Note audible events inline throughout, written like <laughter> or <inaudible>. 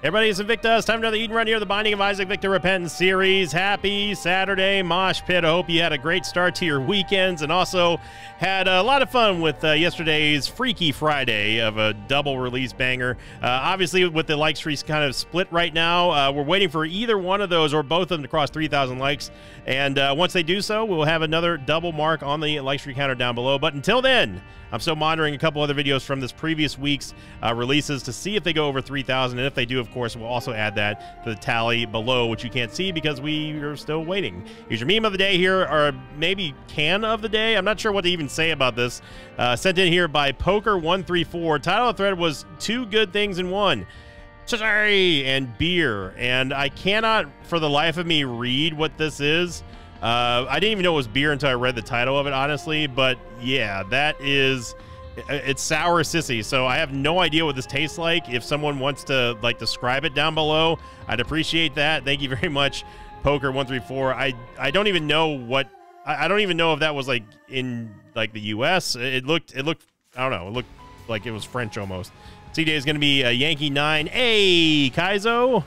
Everybody, it's Sinvicta. It's time for another Eden Run here, the Binding of Isaac Victor Repentance series. Happy Saturday, Mosh Pit. I hope you had a great start to your weekends and also had a lot of fun with uh, yesterday's Freaky Friday of a double release banger. Uh, obviously, with the like streaks kind of split right now, uh, we're waiting for either one of those or both of them to cross 3,000 likes. And uh, once they do so, we'll have another double mark on the like streak counter down below. But until then, I'm still monitoring a couple other videos from this previous week's uh, releases to see if they go over 3,000. And if they do, of course, we'll also add that to the tally below, which you can't see because we are still waiting. Here's your meme of the day here, or maybe can of the day. I'm not sure what to even say about this. Uh, sent in here by Poker134. Title of thread was two good things in one. Sorry, and beer. And I cannot, for the life of me, read what this is. Uh, I didn't even know it was beer until I read the title of it, honestly. But yeah, that is it's sour sissy. So I have no idea what this tastes like. If someone wants to like describe it down below, I'd appreciate that. Thank you <laughs> very much, Poker one three four. I I don't even know what I, I don't even know if that was like in like the U.S. It looked it looked I don't know. It looked like it was French almost. CJ is going to be a Yankee nine. Hey, Kaizo.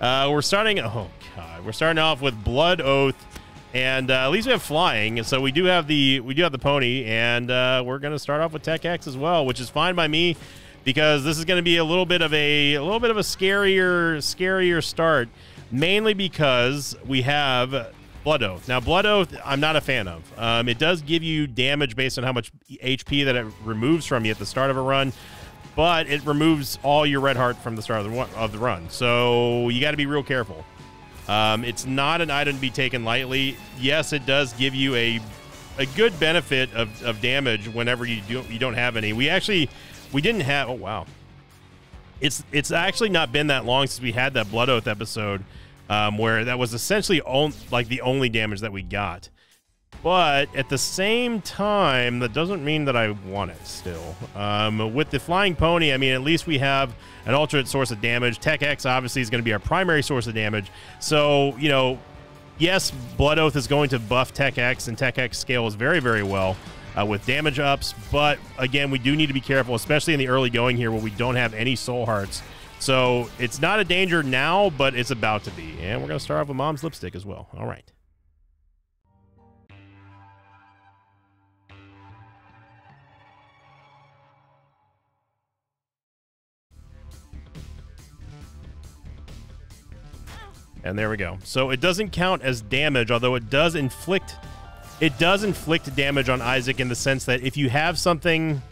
Uh, we're starting. Oh God, we're starting off with Blood Oath and uh, at least we have flying, so we do have the we do have the pony, and uh, we're going to start off with Tech X as well, which is fine by me because this is going to be a little bit of a a little bit of a scarier scarier start, mainly because we have Blood Oath. Now, Blood Oath, I'm not a fan of. Um, it does give you damage based on how much HP that it removes from you at the start of a run, but it removes all your red heart from the start of the, of the run. So you got to be real careful. Um, it's not an item to be taken lightly. Yes, it does give you a a good benefit of, of damage whenever you do you don't have any. We actually we didn't have. Oh wow, it's it's actually not been that long since we had that Blood Oath episode, um, where that was essentially on, like the only damage that we got. But at the same time, that doesn't mean that I want it still. Um, with the Flying Pony, I mean, at least we have an alternate source of damage. Tech X obviously is going to be our primary source of damage. So, you know, yes, Blood Oath is going to buff Tech X, and Tech X scales very, very well. Uh, with damage ups, but again, we do need to be careful, especially in the early going here where we don't have any soul hearts. So it's not a danger now, but it's about to be. And we're going to start off with Mom's Lipstick as well. All right. And there we go. So it doesn't count as damage, although it does inflict it does inflict damage on Isaac in the sense that if you have something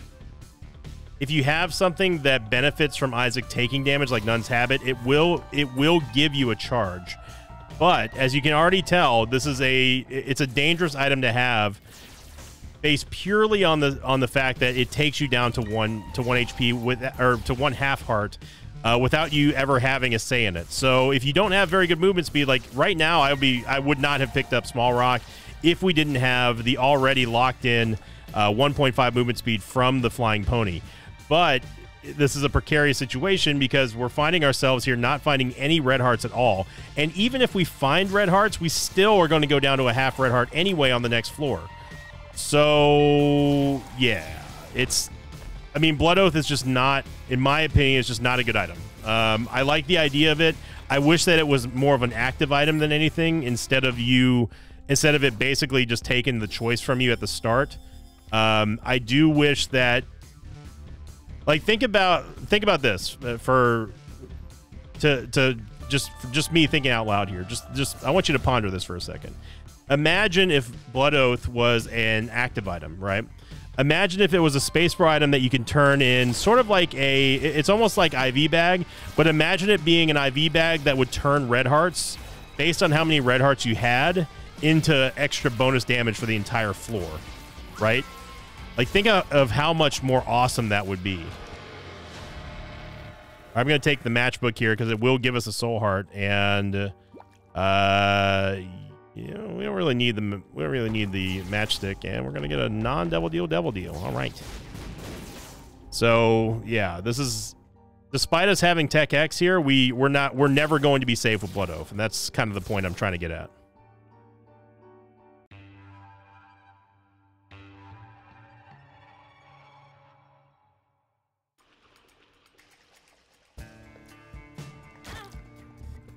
if you have something that benefits from Isaac taking damage like Nun's Habit, it will it will give you a charge. But as you can already tell, this is a it's a dangerous item to have based purely on the on the fact that it takes you down to one to one HP with or to one half heart uh, without you ever having a say in it. So if you don't have very good movement speed, like right now, I would be I would not have picked up Small Rock if we didn't have the already locked in uh, 1.5 movement speed from the Flying Pony. But this is a precarious situation because we're finding ourselves here not finding any red hearts at all. And even if we find red hearts, we still are going to go down to a half red heart anyway on the next floor. So, yeah, it's I mean, Blood Oath is just not, in my opinion, it's just not a good item. Um, I like the idea of it. I wish that it was more of an active item than anything instead of you, instead of it basically just taking the choice from you at the start. Um, I do wish that, like, think about think about this uh, for to to just just me thinking out loud here. Just just I want you to ponder this for a second. Imagine if Blood Oath was an active item, right? Imagine if it was a space bar item that you can turn in sort of like a, it's almost like IV bag, but imagine it being an IV bag that would turn red hearts based on how many red hearts you had into extra bonus damage for the entire floor, right? Like think of how much more awesome that would be. I'm going to take the matchbook here because it will give us a soul heart and uh know, we don't really need the we don't really need the matchstick, and we're gonna get a non-double deal double deal. All right. So yeah, this is despite us having Tech X here, we we're not we're never going to be safe with Blood Oath, and that's kind of the point I'm trying to get at.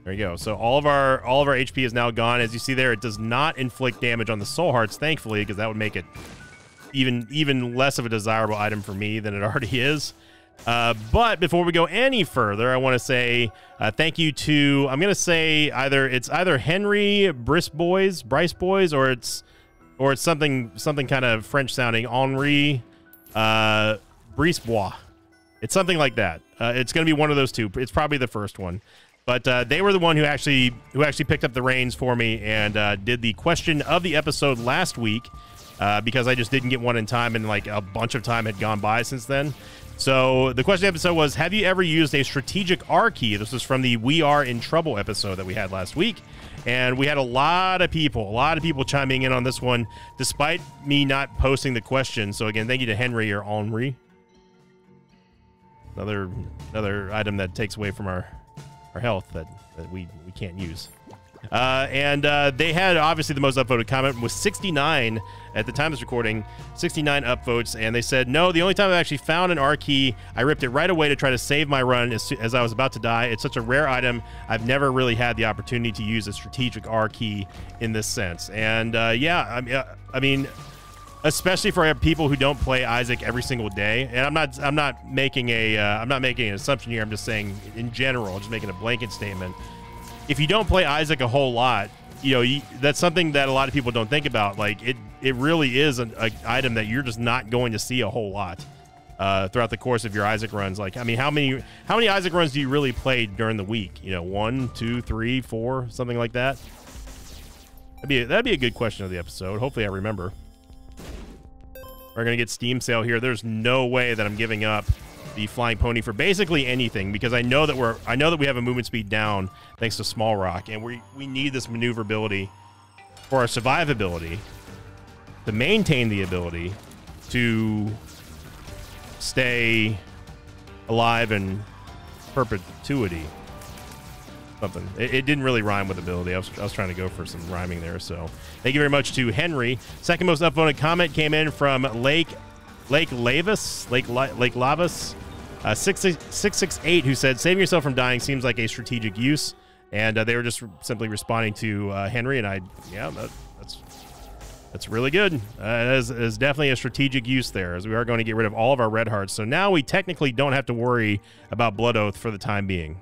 There you go. So all of our all of our HP is now gone. As you see there, it does not inflict damage on the soul hearts, thankfully, because that would make it even even less of a desirable item for me than it <laughs> already is. Uh, but before we go any further, I want to say uh, thank you to I'm going to say either it's either Henry Brice Boys, Bryce Boys, or it's or it's something something kind of French sounding Henri uh, Brisebois. It's something like that. Uh, it's going to be one of those two. It's probably the first one. But uh, they were the one who actually who actually picked up the reins for me and uh, did the question of the episode last week uh, because I just didn't get one in time and like a bunch of time had gone by since then. So the question of the episode was: Have you ever used a strategic R key? This was from the "We Are in Trouble" episode that we had last week, and we had a lot of people, a lot of people chiming in on this one, despite me not posting the question. So again, thank you to Henry or Henri. Another another item that takes away from our our health that, that we we can't use. Uh, and uh, they had obviously the most upvoted comment was 69 at the time of this recording, 69 upvotes. And they said, no, the only time I actually found an R key, I ripped it right away to try to save my run as, as I was about to die. It's such a rare item. I've never really had the opportunity to use a strategic R key in this sense. And uh, yeah, I mean, uh, I mean, especially for people who don't play Isaac every single day. And I'm not, I'm not making a, am uh, not making an assumption here. I'm just saying in general, just making a blanket statement if you don't play Isaac a whole lot, you know, you, that's something that a lot of people don't think about. Like it, it really is an item that you're just not going to see a whole lot uh, throughout the course of your Isaac runs. Like, I mean, how many how many Isaac runs do you really play during the week? You know, one, two, three, four, something like that. That'd be a, that'd be a good question of the episode. Hopefully, I remember. We're gonna get Steam sale here. There's no way that I'm giving up the flying pony for basically anything because I know that we're I know that we have a movement speed down thanks to small rock and we we need this maneuverability for our survivability to maintain the ability to stay alive in perpetuity something it, it, didn't really rhyme with ability I was, I was trying to go for some rhyming there so thank you very much to henry second most upvoted comment came in from lake lake lavis lake lake Lavis uh, 668 who said, saving yourself from dying seems like a strategic use. And uh, they were just simply responding to uh, Henry. And I, yeah, that, that's that's really good. Uh, it is definitely a strategic use there, as we are going to get rid of all of our red hearts. So now we technically don't have to worry about Blood Oath for the time being.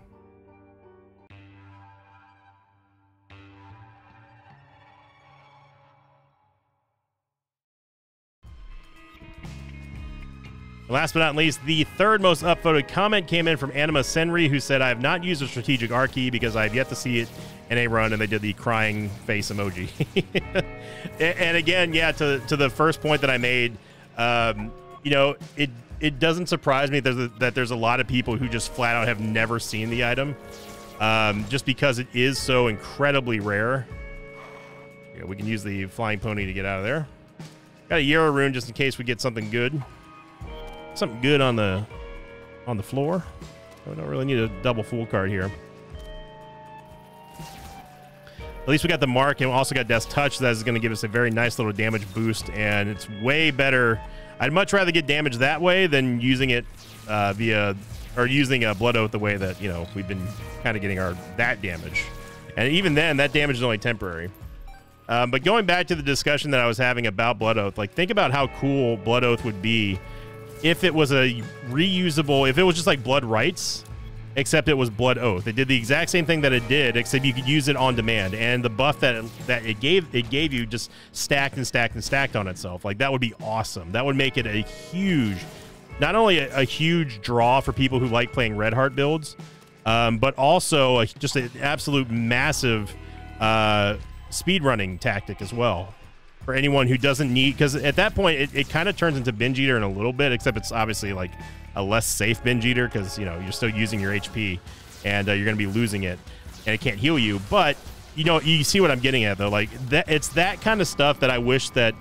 Last but not least, the third most upvoted comment came in from Anima Senri, who said, I have not used a strategic R because I have yet to see it in a run, and they did the crying face emoji. <laughs> and again, yeah, to, to the first point that I made, um, you know, it it doesn't surprise me that there's, a, that there's a lot of people who just flat out have never seen the item, um, just because it is so incredibly rare. Yeah, we can use the flying pony to get out of there. Got a Jera rune just in case we get something good something good on the on the floor. We don't really need a double full card here. At least we got the mark and we also got Death's Touch. That is going to give us a very nice little damage boost, and it's way better. I'd much rather get damage that way than using it uh, via or using a Blood Oath the way that you know we've been kind of getting our that damage. And even then, that damage is only temporary. Um, but going back to the discussion that I was having about Blood Oath, like think about how cool Blood Oath would be if it was a reusable, if it was just like Blood Rites, except it was Blood Oath. It did the exact same thing that it did, except you could use it on demand. And the buff that it, that it gave it gave you just stacked and stacked and stacked on itself. Like that would be awesome. That would make it a huge, not only a, a huge draw for people who like playing Red Heart builds, um, but also a, just an absolute massive uh, speed running tactic as well for anyone who doesn't need because at that point it, it kind of turns into binge eater in a little bit except it's obviously like a less safe binge eater because you know you're still using your hp and uh, you're going to be losing it and it can't heal you. But you know you see what i'm getting at though like that it's that kind of stuff that i wish that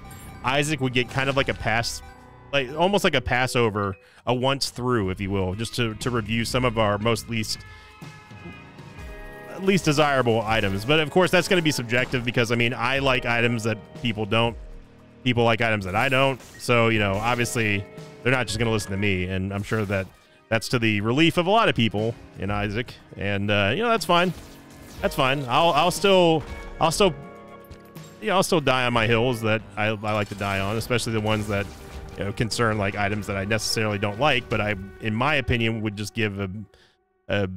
isaac would get kind of like a pass like almost like a passover a once through if you will just to, to review some of our most least least desirable items. But of course, that's going to be subjective because I mean, I like items that people don't. People like items that I don't. So you know, obviously, they're not just going to listen to me, and I'm sure that that's to the relief of a lot of people in Isaac, and uh, you know that's fine. That's fine. I'll I'll still I'll still yeah I'll still die on my hills that I, I like to die on, especially the ones that you know concern like items that I necessarily don't like, but I in my opinion would just give a a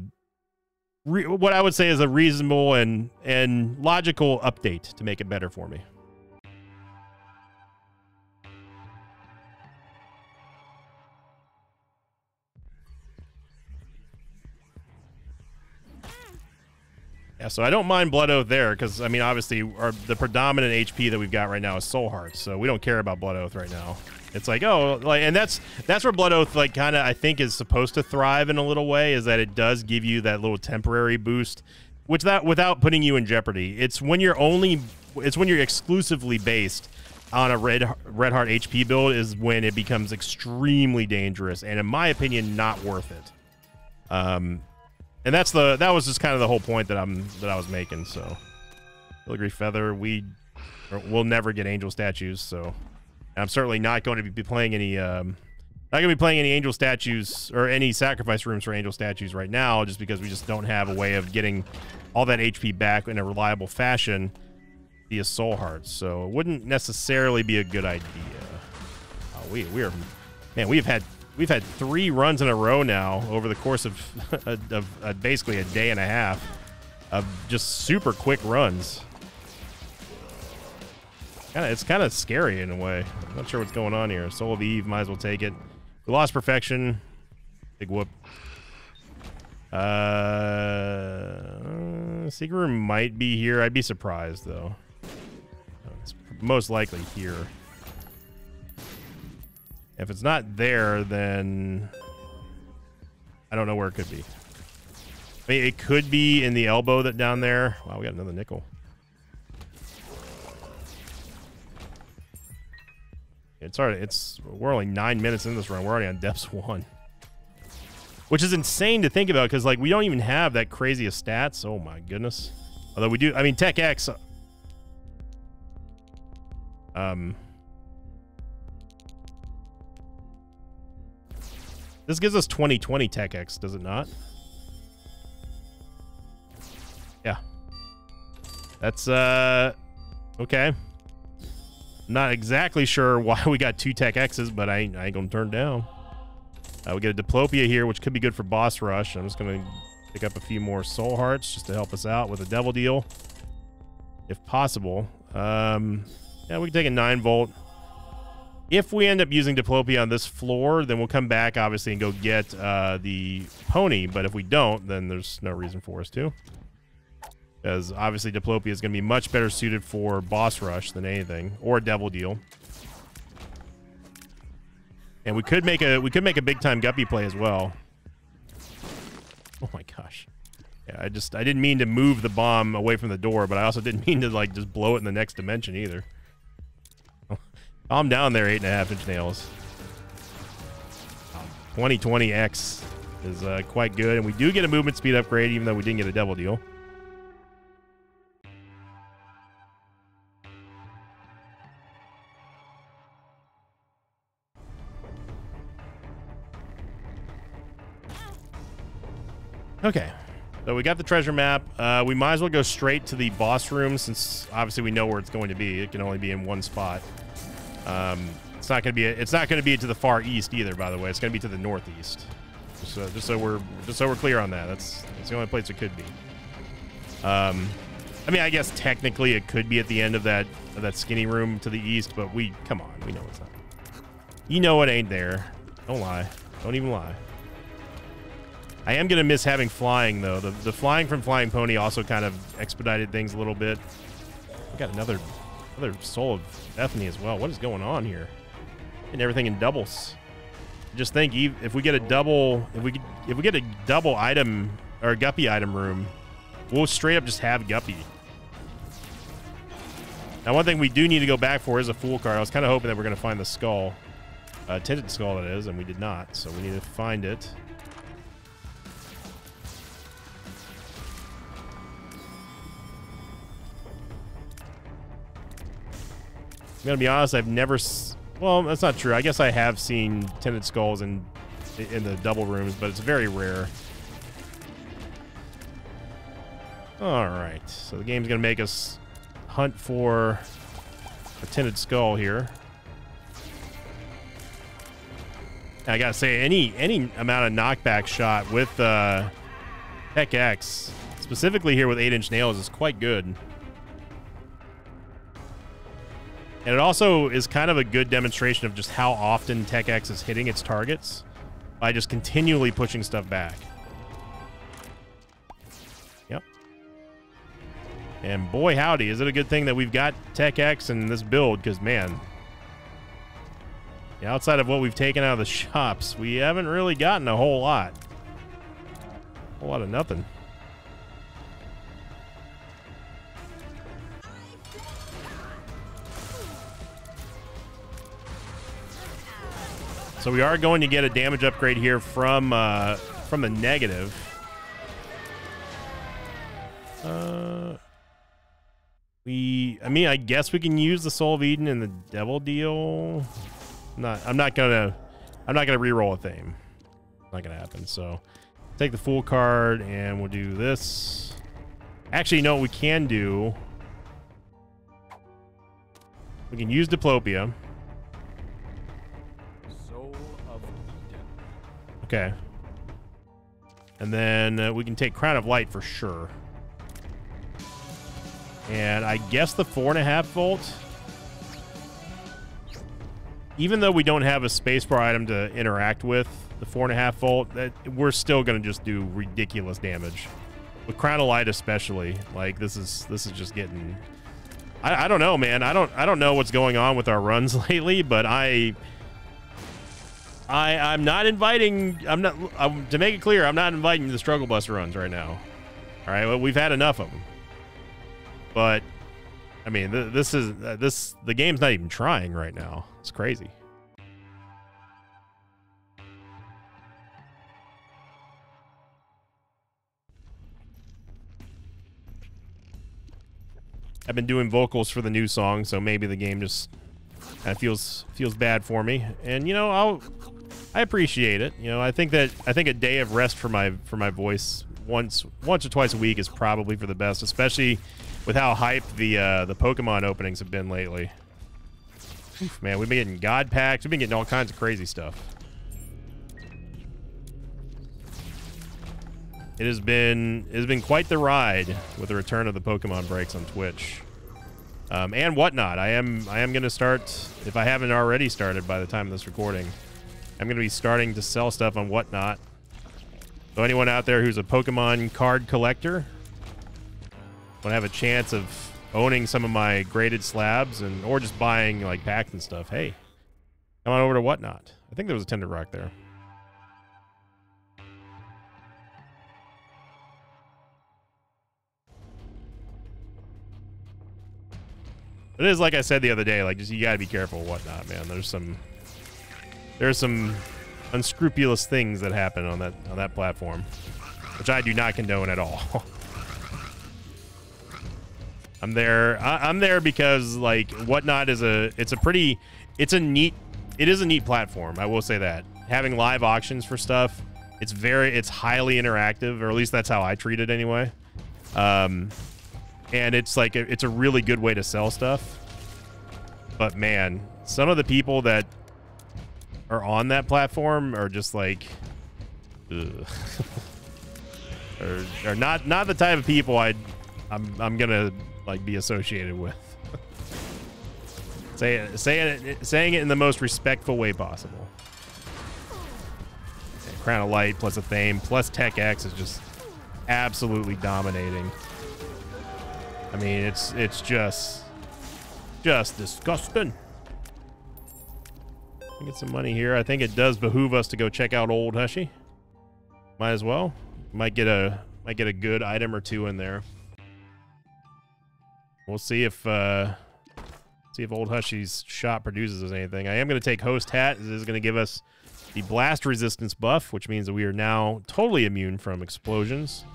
re, what I would say is a reasonable and and logical update to make it better for me. Yeah, so I don't mind Blood Oath there because I mean, obviously, our the predominant HP that we've got right now is Soul Hearts, so we don't care about Blood Oath right now. It's like oh, like, and that's that's where Blood Oath like kind of I think is supposed to thrive in a little way is that it does give you that little temporary boost, which that without putting you in jeopardy. It's when you're only it's when you're exclusively based on a red red heart HP build is when it becomes extremely dangerous and in my opinion not worth it. Um, and that's the that was just kind of the whole point that I'm that I was making. So, filigree feather, we will never get angel statues. So, I'm certainly not going to be playing any. Um, not going to be playing any angel statues or any sacrifice rooms for angel statues right now, just because we just don't have a way of getting all that HP back in a reliable fashion via soul hearts. So it wouldn't necessarily be a good idea. Oh, we we are man, we've had we've had three runs in a row now over the course of, <laughs> of, basically a day and a half of just super quick runs. Kinda, it's kind of scary in a way. I'm not sure what's going on here. Soul of Eve, might as well take it. We lost perfection. Big whoop. Uh, secret room might be here. I'd be surprised though. It's most likely here. If it's not there, then I don't know where it could be. I mean, it could be in the elbow that down there. Wow, we got another nickel. It's already, it's, we're only nine minutes in this run. We're already on depths <laughs> one. Which is insane to think about because, like, we don't even have that crazy of stats. Oh, my goodness. Although we do, I mean, Tech X. Um, This gives us 2020 Tech X, does it not? Yeah. That's, uh, okay. Not exactly sure <laughs> why we got two Tech X's, but I, I ain't gonna turn down. Uh, we get a Diplopia here, which could be good for Boss Rush. I'm just gonna pick up a few more Soul Hearts just to help us out with a Devil Deal. If possible. Um, yeah, we can take a 9 Volt. If we end up using Diplopia on this floor, then we'll come back, obviously, and go get uh, the pony. But if we don't, then there's no reason for us to. Because obviously Diplopia is going to be much better suited for boss rush than anything, or a devil deal. And we could make a we could make a big time guppy play as well. Oh my gosh. Yeah, I just I didn't mean to move the bomb away from the door, but I also didn't <laughs> mean to like just blow it in the next dimension either. Calm down there, eight and a half inch nails. 2020X is uh, quite good, and we do get a movement speed upgrade, even though we didn't get a devil deal. Okay, so we got the treasure map. Uh, we might as well go straight to the boss room since obviously we know where it's going to be. It can only be in one spot. Um, it's not going to be. It's not going to be to the far east either. By the way, it's going to be to the northeast. So, just so we're just so we're clear on that. That's that's the only place it could be. Um, I mean, I guess technically it could be at the end of that of that skinny room to the east, but we come on, we know it's not. You know it ain't there. Don't lie. Don't even lie. I am gonna miss having flying though. The the flying from Flying Pony also kind of expedited things a little bit. We got another Another Soul of Bethany as well. What is going on here? And everything in doubles. Just think, if we get a double, if we if we get a double item or guppy item room, we'll straight up just have guppy. Now, one thing we do need to go back for is a fool card. I was kind of hoping that we're going to find the skull, uh, tinted skull that is, and we did not. So we need to find it. I'm gonna be honest. I've never. well, that's not true. I guess I have seen tinted skulls in in the double rooms, but it's very rare. All right, so the game's gonna make us hunt for a tinted skull here. I gotta say, any any amount of knockback shot with uh, Tech X, specifically here with 8-inch nails, is quite good. And it also is kind of a good demonstration of just how often Tech X is hitting its targets by just continually pushing stuff back. Yep. And boy, howdy, is it a good thing that we've got Tech X in this build, because man, outside of what we've taken out of the shops, we haven't really gotten a whole lot. A whole lot of nothing. So we are going to get a damage upgrade here from uh, from the negative. Uh, we, I mean, I guess we can use the Soul of Eden and the Devil Deal. I'm not, I'm not gonna, I'm not gonna re-roll Athame. Not gonna happen. So, take the Fool card and we'll do this. Actually, you know what we can do? We can use Diplopia. Okay. And then uh, we can take Crown of Light for sure. And I guess the four and a half volt. Even though we don't have a spacebar item to interact with, the four and a half volt, that we're still gonna just do ridiculous damage. With Crown of Light especially. Like this is this is just getting I, I don't know, man. I don't I don't know what's going on with our runs <laughs> lately, but I I I'm not inviting. I'm not um, to make it clear. I'm not inviting the struggle bus runs right now. All right, well, we've had enough of them. But I mean, th this is uh, this the game's not even trying right now. It's crazy. I've been doing vocals for the new song, so maybe the game just kind of feels feels bad for me. And you know, I'll I appreciate it. You know, I think that I think a day of rest for my for my voice once once or twice a week is probably for the best, especially with how hype the uh, the Pokemon openings have been lately. Oof, man, we've been getting God packs. We've been getting all kinds of crazy stuff. It has been it has been quite the ride with the return of the Pokemon breaks on Twitch. Um, and whatnot. I am I am going to start if I haven't already started by the time of this recording. I'm going to be starting to sell stuff on Whatnot. So anyone out there who's a Pokemon card collector, want to have a chance of owning some of my graded slabs and or just buying like packs and stuff, hey, come on over to Whatnot. I think there was a Tinted Rock there. It is like I said the other day, like just you gotta be careful whatnot, man. There's some there are some unscrupulous things that happen on that on that platform, which I do not condone at all. <laughs> I'm there. I, am there because like whatnot is a it's a pretty it's a neat it is a neat platform. I will say that having live auctions for stuff. It's very it's highly interactive, or at least that's how I treat it anyway. Um, and it's like a, it's a really good way to sell stuff. But man, some of the people that are on that platform are just like, <laughs> or are not not the type of people I'd I'm I'm gonna like be associated with. <laughs> Say it, saying it, saying it in the most respectful way possible. Crown of Light plus Athame plus Tech X is just absolutely dominating. I mean, it's it's just just disgusting. Get some money here. I think it does behoove us to go check out Old Hushy. Might as well. Might get a might get a good item or two in there. We'll see if uh, see if Old Hushy's shop produces anything. I am going to take Host Hat. This is going to give us the blast resistance buff, which means that we are now totally immune from explosions.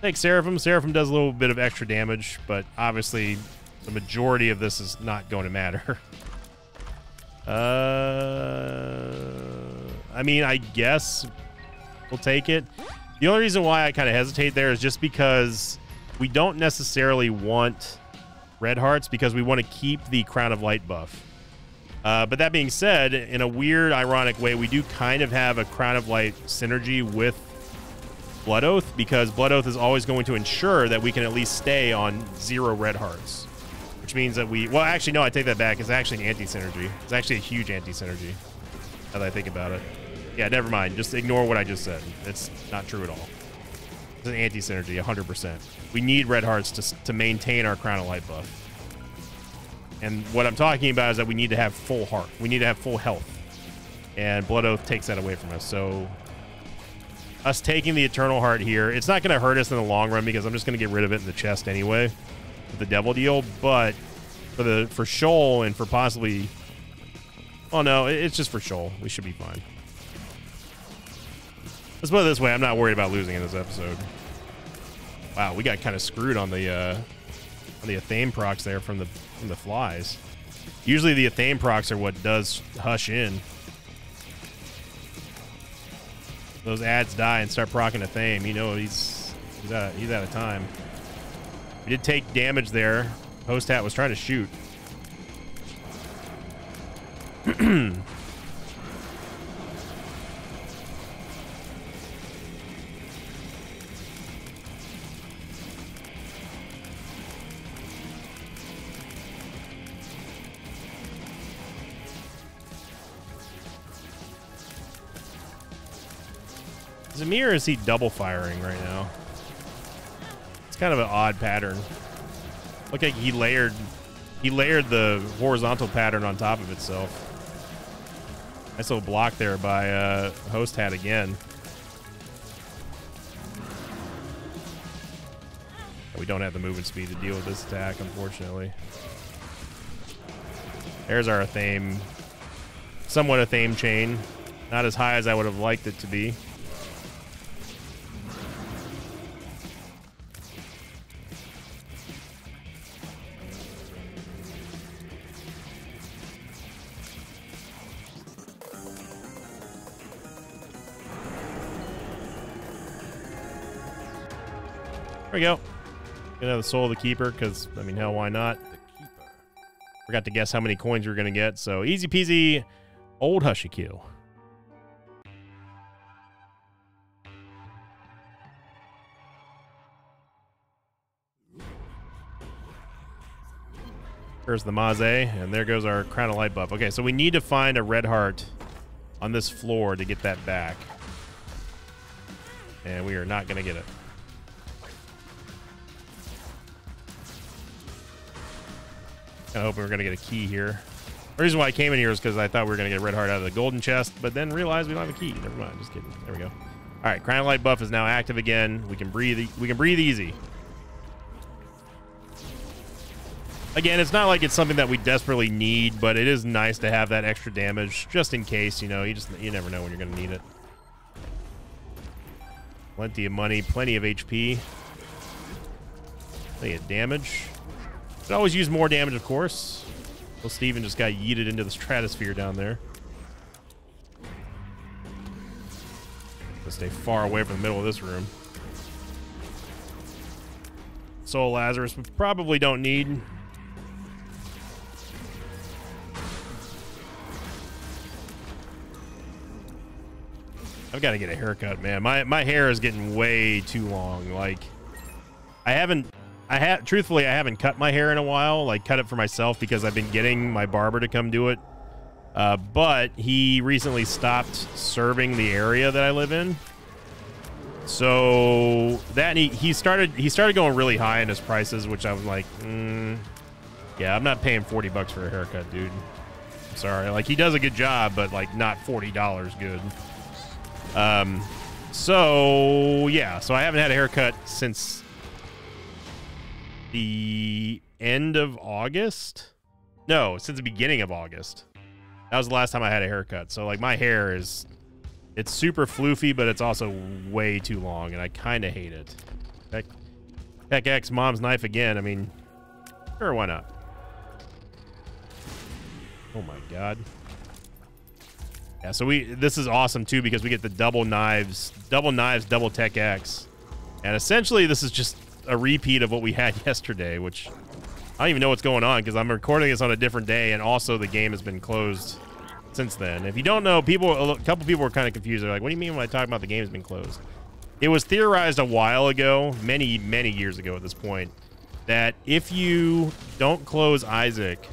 Take Seraphim. Seraphim does a little bit of extra damage, but obviously the majority of this is not going to matter. <laughs> Uh, I mean, I guess we'll take it. The only reason why I kind of hesitate there is just because we don't necessarily want red hearts because we want to keep the Crown of Light buff. Uh, but that being said, in a weird, ironic way, we do kind of have a Crown of Light synergy with Blood Oath because Blood Oath is always going to ensure that we can at least stay on zero red hearts. Which means that we... Well, actually, no, I take that back. It's actually an anti-synergy. It's actually a huge anti-synergy, now that I think about it. Yeah, never mind. Just ignore what I just said. It's not true at all. It's an anti-synergy, 100%. We need red hearts to, to maintain our Crown of Light buff. And what I'm talking about is that we need to have full heart. We need to have full health. And Blood Oath takes that away from us. So us taking the Eternal Heart here, it's not going to hurt us in the long run because I'm just going to get rid of it in the chest anyway the Devil Deal. But for the for Sheol and for possibly... Oh, no, it's just for Sheol. We should be fine. Let's put it this way. I'm not worried about losing in this episode. Wow, we got kind of screwed on the uh, on the Athame procs there from the from the flies. Usually the Athame procs are what does hush in. Those ads die and start procking Athame. You know he's he's out he's out of time. We did take damage there. Host hat was trying to shoot. <clears throat> Zamir is he double firing right now? Kind of an odd pattern. Look like he layered he layered the horizontal pattern on top of itself. Nice little block there by uh, Host Hat again. We don't have the movement speed to deal with this attack, unfortunately. There's our theme. somewhat Athame chain. Not as high as I would have liked it to be. We go. Gonna have the soul of the keeper, because I mean hell why not? Forgot to guess how many coins we are gonna get, so easy peasy old Hushy There's the Maze, and there goes our Crown of Light buff. Okay, so we need to find a red heart on this floor to get that back. And we are not going to get it. Kind of hoping we're going to get a key here. The reason why I came in here is because I thought we were going to get red heart out of the golden chest, but then realized we don't have a key. Never mind. Just kidding. There we go. All right, Crown Light buff is now active again. We can breathe. We can breathe easy. Again, it's not like it's something that we desperately need, but it is nice to have that extra damage just in case. You know, you just you never know when you're going to need it. Plenty of money, plenty of HP, plenty of damage. Could always use more damage, of course. Well, Steven just got yeeted into the stratosphere down there. Let's stay far away from the middle of this room. Soul Lazarus we probably don't need. I've got to get a haircut, man. My my hair is getting way too long. Like, I haven't I have truthfully, I haven't cut my hair in a while, like cut it for myself because I've been getting my barber to come do it. Uh, but he recently stopped serving the area that I live in. So that he, he started he started going really high in his prices, which I was like, mm, yeah, I'm not paying 40 bucks for a haircut, dude. I'm sorry. Like he does a good job, but like not $40 good. Um, so yeah, so I haven't had a haircut since the end of August. No, since the beginning of August. That was the last time I had a haircut. So like my hair is it's super floofy, but it's also way too long, and I kind of hate it. Heck, heck, X mom's knife again. I mean, sure, why not? Oh my god. Yeah, so we this is awesome too because we get the double knives, double knives, double tech X. And essentially this is just a repeat of what we had <laughs> yesterday, which I don't even know what's going on because I'm recording this on a different day and also the game has been closed since then. If you don't know, people a couple people were kind of confused. They're like, "What do you mean when I talk about the game has been closed?" It was theorized a while ago, many many years ago at this point, that if you don't close Isaac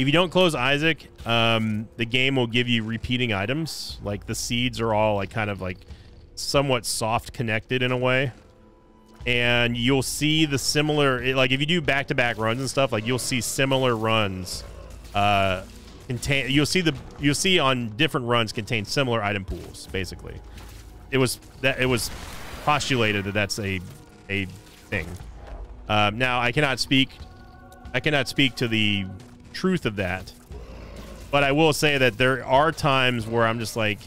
if you don't close Isaac, um, the game will give you repeating items. Like the seeds are all like kind of like somewhat soft connected in a way. And you'll see the similar, like if you do back-to-back runs and stuff, like you'll see similar runs. Uh, contain, you'll see the, you'll see on different runs contain similar item pools. Basically, it was that it was postulated that that's a a thing. Um, now I cannot speak, I cannot speak to the truth of that. But I will say that there are times where I'm just like,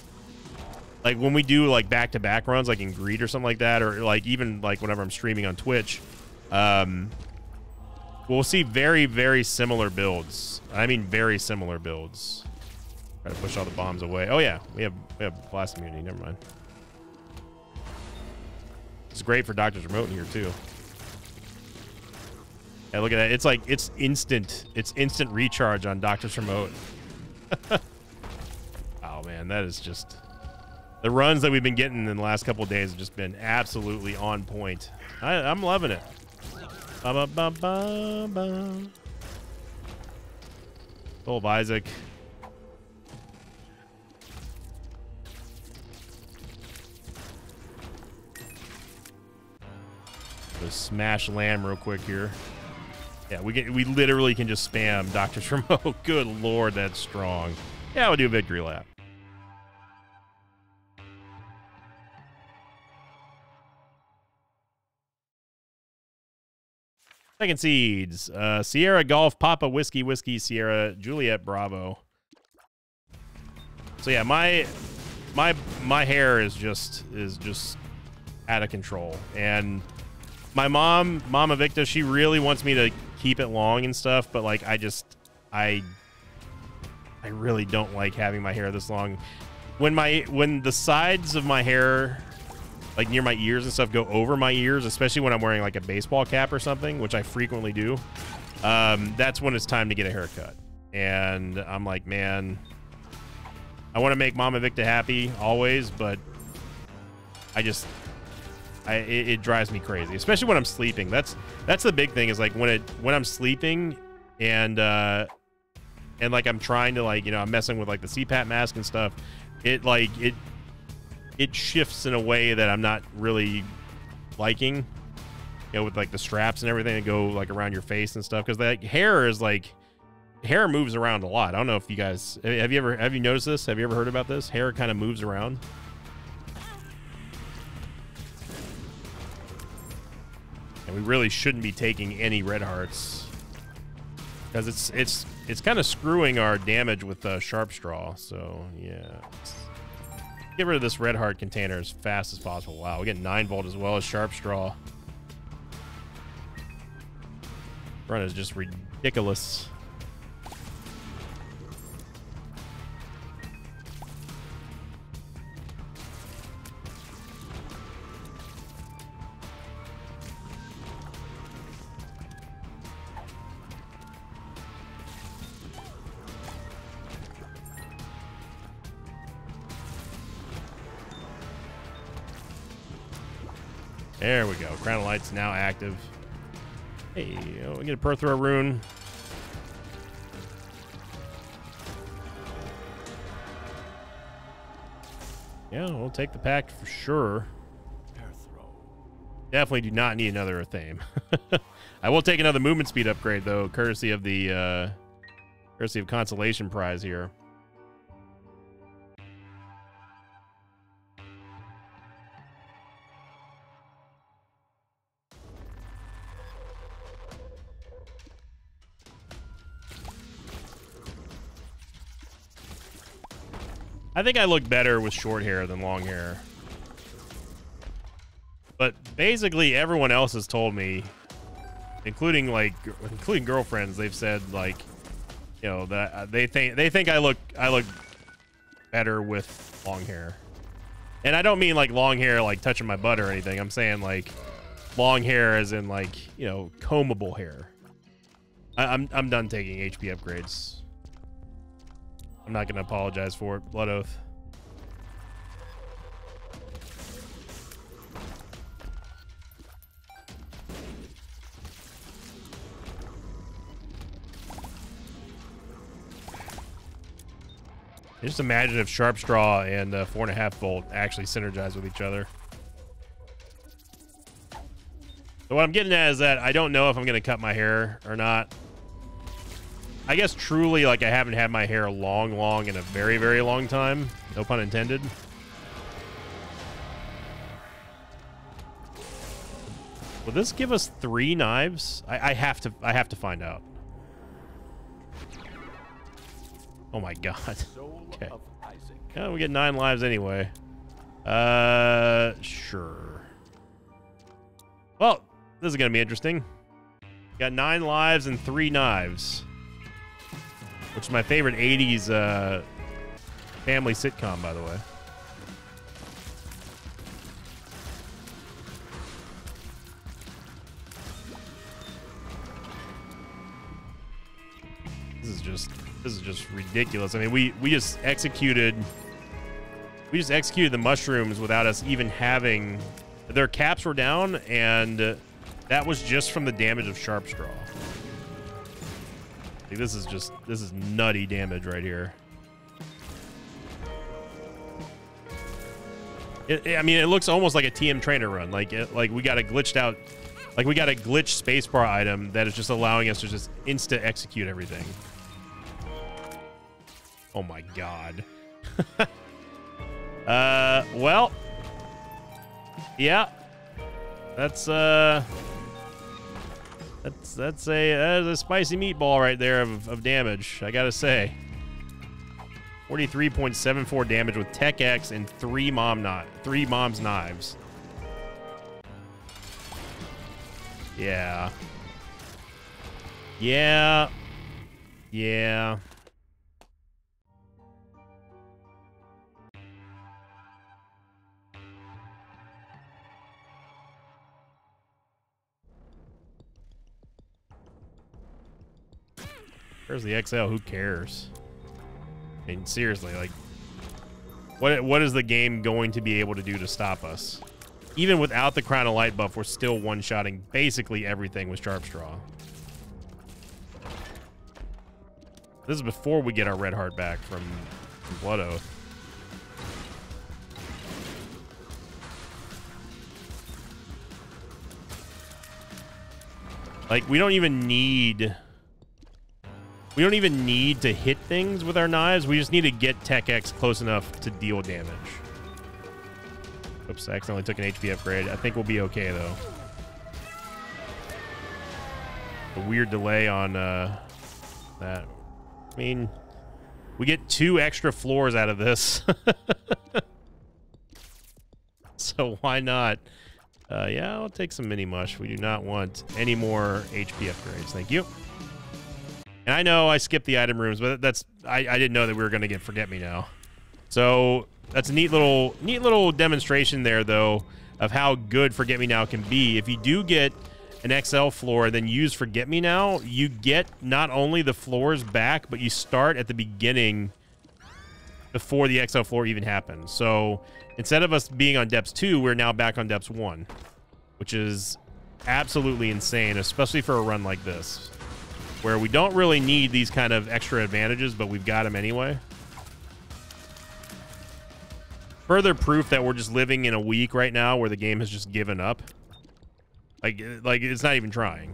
like when we do like back to back runs, like in Greed or something like that, or like even like whenever I'm streaming on Twitch, um, we'll see very, very similar builds. I mean, very similar builds. Try to push all the bombs away. Oh yeah, we have we have blast immunity. Never mind. It's great for Doctor's Remote in here too. Yeah, look at that. It's like it's instant. It's instant recharge on Doctor's Remote. <laughs> oh man, that is just the runs that we've been getting in the last couple days have just been absolutely on point. I, am loving it. Ba, ba, ba, Old Isaac. Just smash lamb real quick here. Yeah, we get we literally can just spam Doctor's Remote. <laughs> Good lord, that's strong. Yeah, we'll do a victory lap. Second seeds. Uh, Sierra Golf, Papa Whiskey, Whiskey, Sierra, Juliet, Bravo. So yeah, my my my hair is just is just out of control. And my mom, Mama Victa, she really wants me to keep it long and stuff, but like I just I I really don't like having my hair this long. When my when the sides of my hair like near my ears and stuff go over my ears, especially when I'm wearing like a baseball cap or something, which I frequently do. Um, that's when it's time to get a haircut. And I'm like, man, I want to make Mama Victa happy always, but I just I, it, it, drives me crazy, especially when I'm sleeping. That's that's the big thing is like when it when I'm sleeping and uh and like I'm trying to like you know I'm messing with like the CPAP mask and stuff. It like it it shifts in a way that I'm not really liking. You know, with like the straps and everything that go like around your face and stuff, because like hair is like hair moves around a lot. I don't know if you guys have you ever have you noticed this? Have you ever heard about this? Hair kind of moves around. And we really shouldn't be taking any red hearts. Because it's it's it's kind of screwing our damage with uh, sharp straw. So yeah. Get rid of this red heart container as fast as possible. Wow, we get 9 volt as well as sharp straw. Run is just ridiculous. There we go. Crown of Light's now active. Hey, oh, we get a Perthro rune. Yeah, we'll take the pack for sure. Definitely do not need another Athame. <laughs> I will take another movement speed upgrade though, courtesy of the uh, courtesy of consolation prize here. I think I look better with short hair than long hair. But basically, everyone else has told me, including like, including girlfriends, they've said like, you know, that uh, they think they think I look I look better with long hair. And I don't mean like long hair like touching my butt or anything. I'm saying like long hair as in like, you know, combable hair. I, I'm I'm done taking HP upgrades. I'm not gonna apologize for it. Blood Oath. Just imagine if Sharp Straw and uh, 4.5 Volt actually synergize with each other. So what I'm getting at is that I don't know if I'm going to cut my hair or not. I guess truly, like, I haven't had my hair long, long in a very, very long time. No pun intended. Will this give us three knives? I, I have to. I have to find out. Oh my god. Okay. Yeah, we get nine lives anyway. Uh, sure. Well, this is gonna be interesting. Got nine lives and three knives, which is my favorite '80s uh, family sitcom, by the way. This is just this is just ridiculous. I mean, we we just executed we just executed the mushrooms without us even having their caps were down and that was just from the damage of sharp straw. Like, this is just this is nutty damage right here. It, I mean, it looks almost like a TM trainer run. Like, it, like we got a glitched out, like we got a glitch spacebar item that is just allowing us to just insta execute everything. Oh my god. <laughs> uh, well. Yeah. That's, uh... That's, that's a, that's a spicy meatball right there of, of damage, I gotta say. 43.74 damage with Tech X and three mom not three mom's knives. Yeah. Yeah. Yeah. Where's the XL? Who cares? I mean, seriously, like, what what is the game going to be able to do to stop us? Even without the Crown of Light buff, we're still one-shotting basically everything with Sharp Straw. This is before we get our Red Heart back from, from Blood Oath. Like, we don't even need we don't even need to hit things with our knives. We just need to get Tech X close enough to deal damage. Oops, I accidentally took an HP upgrade. I think we'll be okay, though. A weird delay on uh, that. I mean, we get two extra floors out of this. <laughs> so why not? Uh, yeah, I'll take some mini mush. We do not want any more HP upgrades. Thank you. And I know I skipped the item rooms, but that's I, I didn't know that we were going to get Forget Me Now. So that's a neat little neat little demonstration there, though, of how good Forget Me Now can be. If you do get an XL floor, then use Forget Me Now, you get not only the floors back, but you start at the beginning before the XL floor even happens. So instead of us being on depths two, we're now back on depths one, which is absolutely insane, especially for a run like this where we don't really need these kind of extra advantages, but we've got them anyway. Further proof that we're just living in a week right now where the game has just given up. Like, eh, like it's not even trying.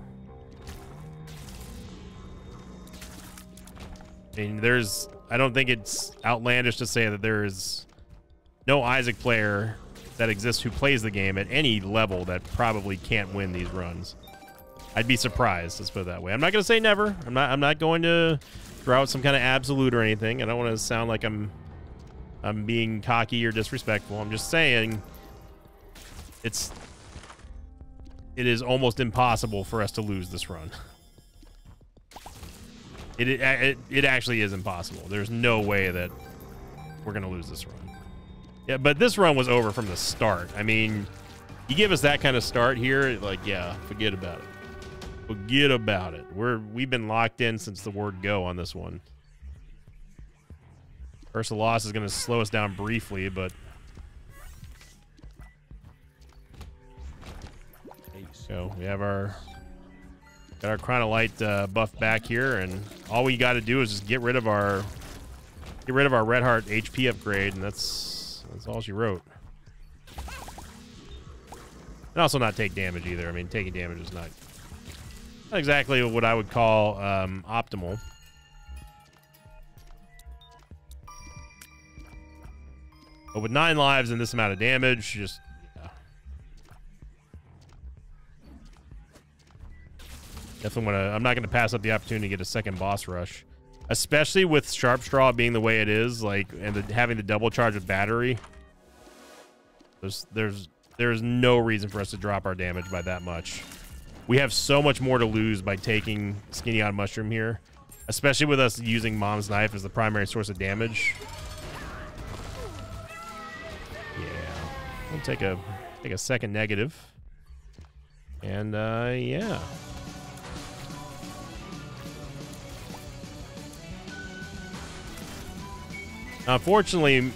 And there's, I don't think it's outlandish to say that there is no Isaac player that exists who plays the game at any level that probably can't win these runs. I'd be surprised. Let's put it that way. I'm not to say never. I'm not. I'm not going to throw out some kind of absolute or anything. I don't want to sound like I'm I'm being cocky or disrespectful. I'm just saying it's it is almost impossible for us to lose this run. It it, it, it actually is impossible. There's no way that we're gonna lose this run. Yeah, but this run was over from the start. I mean, you give us that kind of start here, like yeah, forget about it. Forget about it. We're we've been locked in since the word go on this one. First loss is going to slow us down briefly, but so we have our got our Crown of Light uh, buff back here, and all we got to do is just get rid of our get rid of our red heart HP upgrade, and that's that's all she wrote. And also not take damage either. I mean, taking damage is not not exactly what I would call um, optimal. But with nine lives and this amount of damage, just yeah. definitely want to. I'm not going to pass up the opportunity to get a second boss rush, especially with Sharp Straw being the way it is, like and the, having the double charge of battery. There's there's there's no reason for us to drop our damage by that much. We have so much more to lose by taking Skinny on Mushroom here, especially with us using Mom's Knife as the primary source of damage. Yeah, we'll take a take a second negative, and uh, yeah. Unfortunately,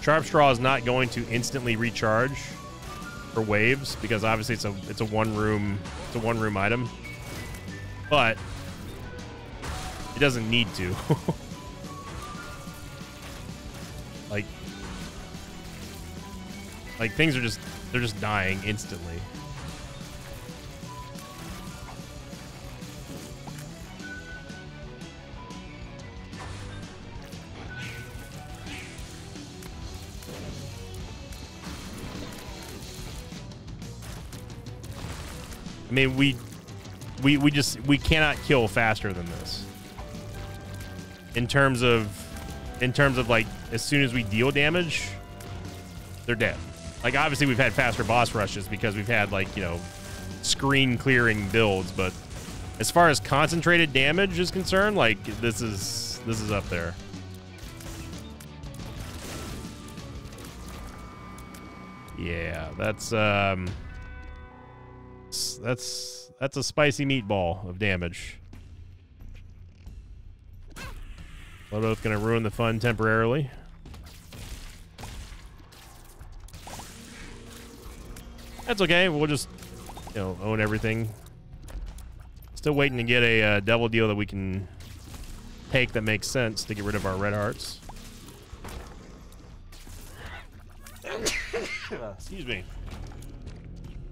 Sharp Straw is not going to instantly recharge for waves because obviously it's a it's a one room it's a one room item. But it doesn't need to. <laughs> like like things are just they're just dying instantly. I mean, we we we just we cannot kill faster than this. In terms of in terms of like as soon as we deal damage, they're dead. Like obviously we've had faster boss rushes because we've had like, you know, screen clearing builds, but as far as concentrated damage is concerned, like this is this is up there. Yeah, that's um that's that's a spicy meatball of damage. Lodo's gonna ruin the fun temporarily. That's okay. We'll just, you know, own everything. Still waiting to get a uh, double deal that we can take that makes sense to get rid of our red hearts. <coughs> Excuse me.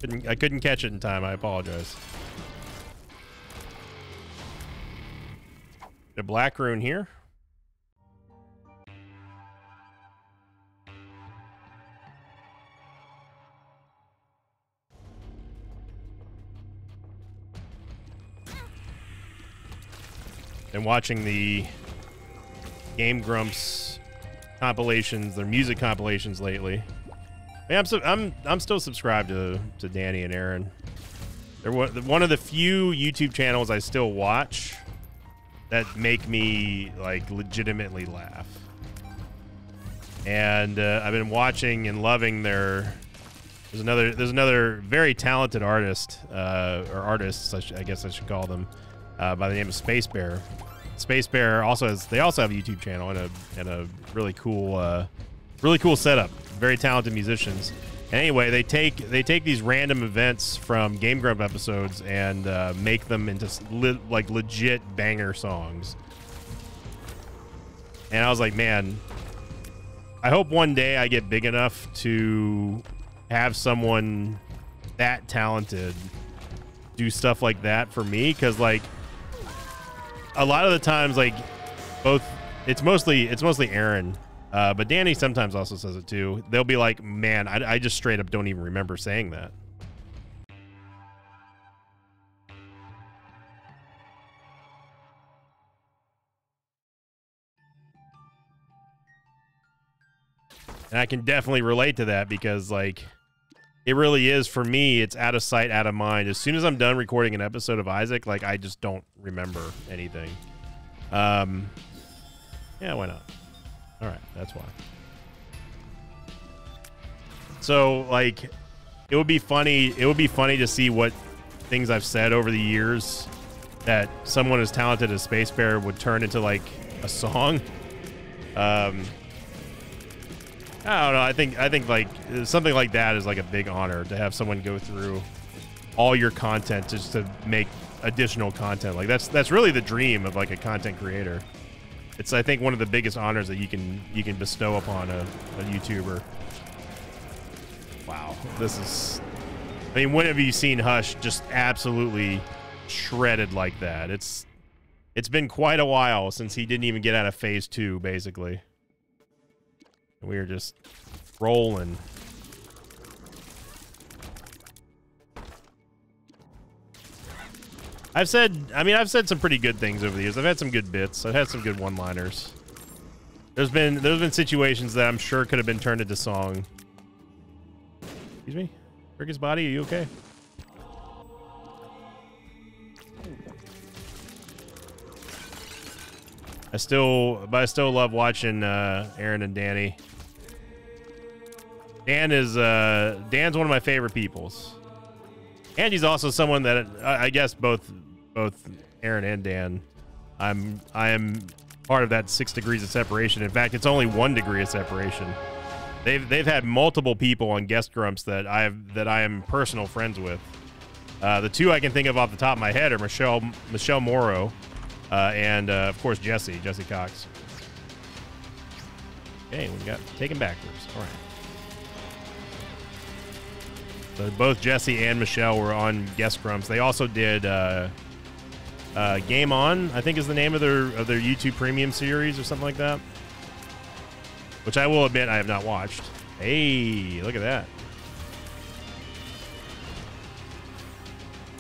Couldn't, I couldn't catch it in time. I apologize. A black rune here. And watching the Game Grumps compilations, their music compilations lately. Yeah, I'm, I'm I'm still subscribed to to Danny and Aaron. They're one of the few YouTube channels I still watch that make me like legitimately laugh. And uh, I've been watching and loving their. There's another there's another very talented artist uh, or artists I, I, guess I should call them uh, by the name of Space Bear. Space Bear also has they also have a YouTube channel and a and a really cool uh, really cool setup very talented musicians. Anyway, they take they take these random events from Game Grump episodes and uh, make them into like legit banger songs. And I was like, man, I hope one day I get big enough to have someone that talented do stuff like that for me because like a lot of the times like both it's mostly it's mostly Aaron uh, but Danny sometimes also says it too. They'll be like, man, I, I just straight up don't even remember saying that. And I can definitely relate to that because, like, it really is for me, it's out of sight, out of mind. As soon as I'm done recording an episode of Isaac, like, I just don't remember anything. Um, yeah, why not? All right, that's why. So, like, it would be funny. It would be funny to see what things I've said over the years that someone as talented as Space Bear would turn into like a song. Um, I don't know. I think I think like something like that is like a big honor to have someone go through all your content just to make additional content. Like that's that's really the dream of like a content creator. It's I think one of the biggest honors that you can you can bestow upon a, a YouTuber. Wow, this is. I mean, when have you seen Hush just absolutely shredded like that? It's it's been quite a while since he didn't even get out of phase two, basically. We are just rolling. I've said, I mean, I've said some pretty good things over the years. I've had some good bits. I've had some good one-liners. There's been there's been situations that I'm sure could have been turned into song. Excuse me, Cricket's body. Are you okay? I still, but I still love watching uh, Aaron and Danny. Dan is uh, Dan's one of my favorite peoples, and he's also someone that I, guess both both Aaron and Dan. I'm I am part of that six degrees of separation. In fact, it's only one degree of separation. They've they've had multiple people on guest grumps that I have that I am personal friends with. Uh, the two I can think of off the top of my head are Michelle Michele Morrow, uh, and uh, of course Jesse Jesse Cox. Okay, we got taken backwards. All right. So both Jesse and Michelle were on guest grumps. They also did uh, uh, Game On, I think is the name of their of their YouTube Premium series or something like that. Which I will admit I have not watched. Hey, look at that.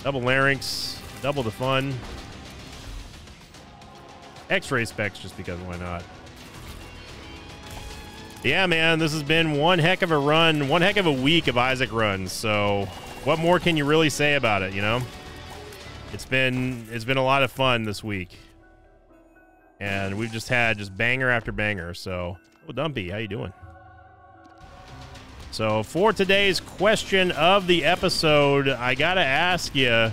Double larynx, double the fun. X-ray specs just because why not? Yeah, man, this has been one heck of a run, one heck of a week of Isaac runs. So, what more can you really say about it, you know? It's been it's been a lot of fun this week. And we've just had just banger after banger. So, oh, Dumpy, how you doing? So, for today's question of the episode, I got to ask you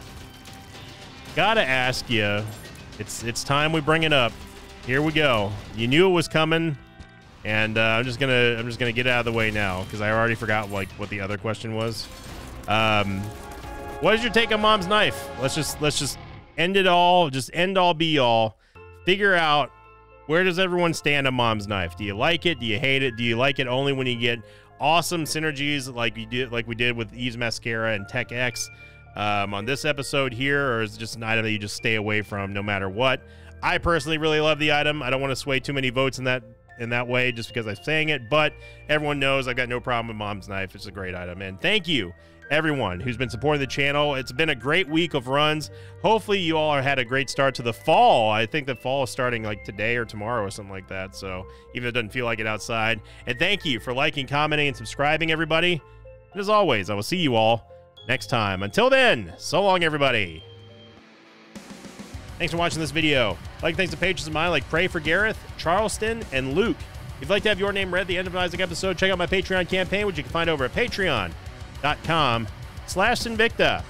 got to ask you. It's it's time we bring it up. Here we go. You knew it was coming. And uh, I'm just gonna I'm just gonna get out of the way now because I already forgot like what the other question was. Um, what is your take on mom's knife? Let's just let's just end it all. Just end all be all. Figure out where does everyone stand on mom's knife? Do you like it? Do you hate it? Do you like it only when you get awesome synergies like you did like we did with Eve's mascara and Tech X um, on this episode here, or is it just an item that you just stay away from no matter what? I personally really love the item. I don't want to sway too many votes in that in that way just because I'm saying it, but everyone knows I've got no problem with Mom's Knife. It's a great item. And thank you, everyone who's been supporting the channel. It's been a great week of runs. Hopefully, you all had a great start to the fall. I think the fall is starting like today or tomorrow or something like that. So even though it doesn't feel like it outside. And thank you for liking, commenting, and subscribing, everybody. And as always, I will see you all next time. Until then, so long, everybody. Thanks for watching this video. Like thanks to pages of mine like Pray for Gareth, Charleston, and Luke. If you'd like to have your name read at the end of an Isaac episode, check out my Patreon campaign, which you can find over at patreon.com slash Sinvicta.